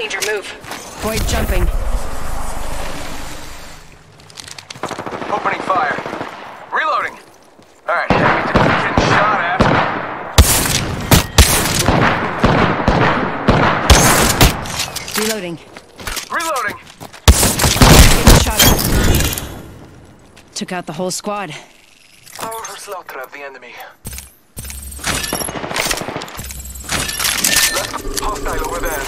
Void jumping. Opening fire. Reloading. All right, enemy to getting shot at. Reloading. Reloading. Getting shot at. Took out the whole squad. Powerful slaughter of the enemy. Hostile over there.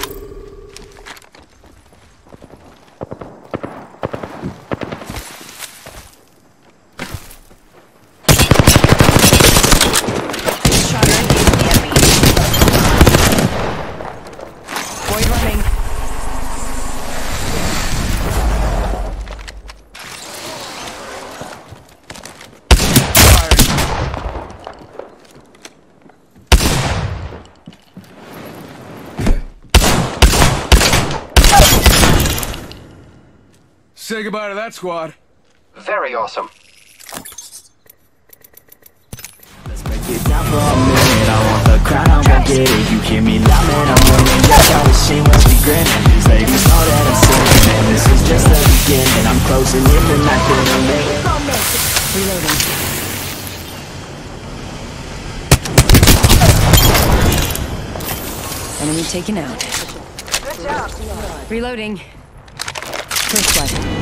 Getting shot at. Void running. Say goodbye to that squad. Very awesome. Let's break it down for a minute. I want the crown, I won't get it. You hear me loud, man, I'm winning. Watch how the shame must be grinning. These ladies know that I'm sinning, and this is just the beginning. I'm closing in the night, then I'm. Reloading. Enemy taken out. Reloading. First blood.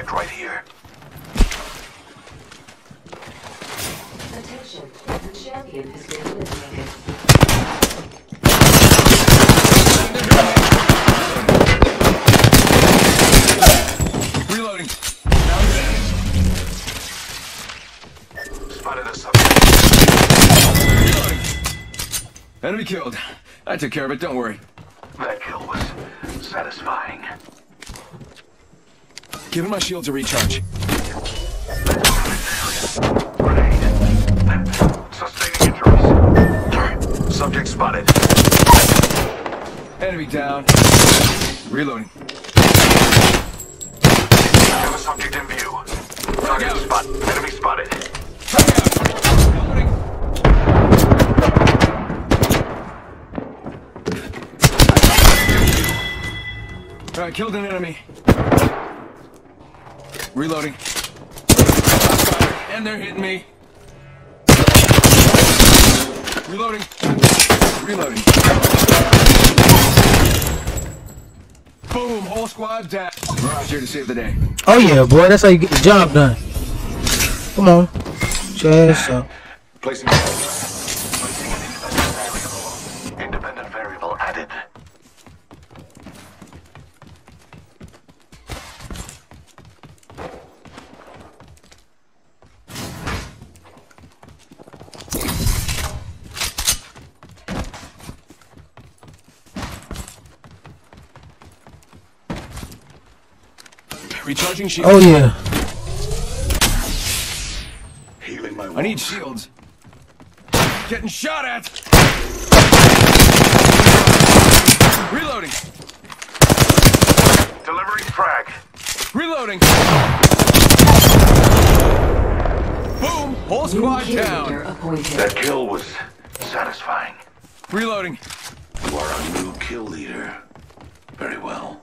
Spotted a subject right here. Attention, the champion has been eliminated. Reloading. Spotted a subject. Reloading. Enemy killed. I took care of it, don't worry. That kill was satisfying. Giving my shields a recharge. Sustaining injuries. Subject spotted. Enemy down. Reloading. Have a subject in view. Target spot. Enemy spotted. Alright, killed an enemy. Reloading. And they're hitting me. Reloading. Reloading. Boom, whole squad down. Mirage here to save the day. Oh yeah, boy, that's how you get the job done. Come on. Chest up. Placing Placing Recharging shield. Oh yeah. Healing my I need shields. Getting shot at. Reloading. Delivering frag. Reloading. Boom! Whole squad down. That kill was satisfying. Reloading. You are a new kill leader. Very well.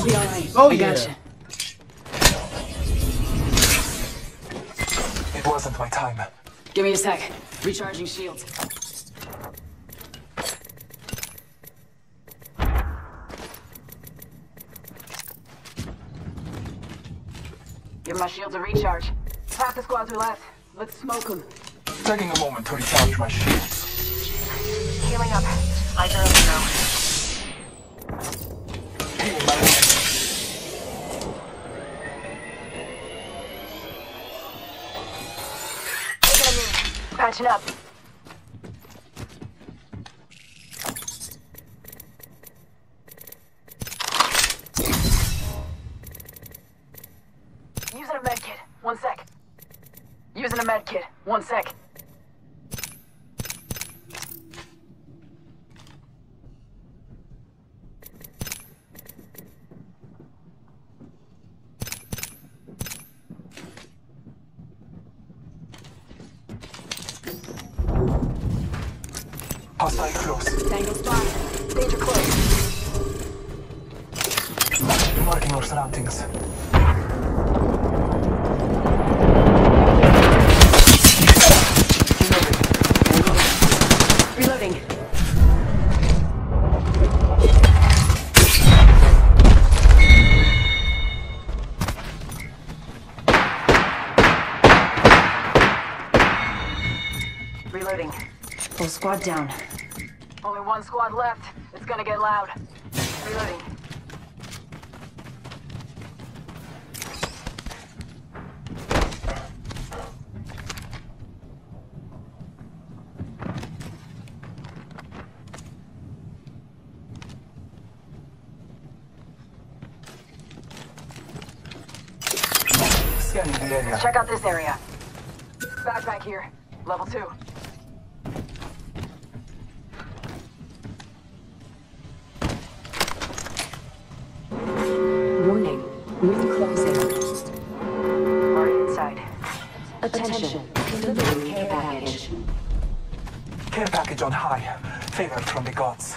You'll be alright. Oh, I yeah. gotcha. It wasn't my time. Give me a sec. Recharging shields. Give my shields a recharge. Half the squads are left. Let's smoke them. Taking a moment to recharge my shields. Healing up. Eyes are open knee. Up. Using a med kit. One sec. Using a med kit. One sec. Hostile close. Danger close. Marking our surroundings. Full squad down. Only one squad left. It's gonna get loud. Reloading. Check out this area. Backpack here. Level 2. Care package. Care package on high. Favored from the gods.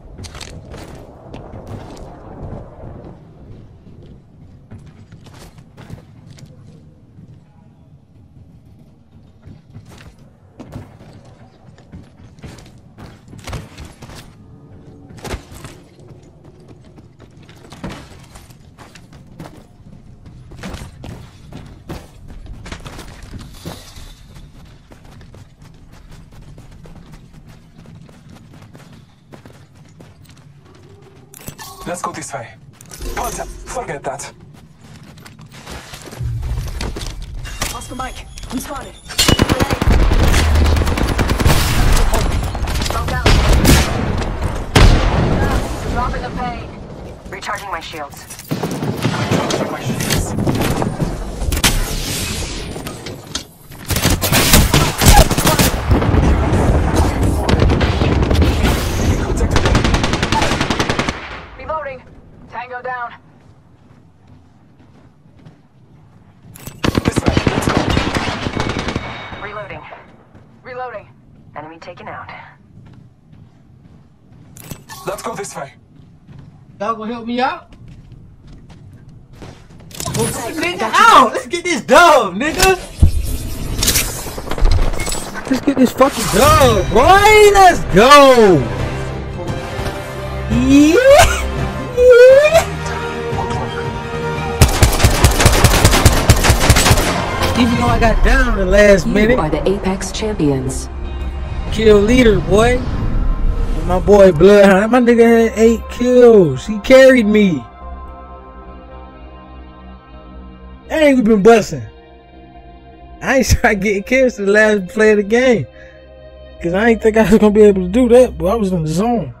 Let's go this way. Panzer, forget that. Oscar Mike. I'm spotted. Dropping the pain. Recharging my shields. Recharging my shields. Taken out. Let's go this way. Y'all gonna help me out? nigga, out! Let's get this dub, nigga! Let's get this fucking dub, boy! Let's go! Yeah! Yeah! Even though I got down the last You minute, are the Apex champions. Kill leader, boy. My boy Bloodhound, my nigga had eight kills. He carried me. I ain't been busting. I ain't started getting kills to the last play of the game. Cause I ain't think I was gonna be able to do that, but I was in the zone.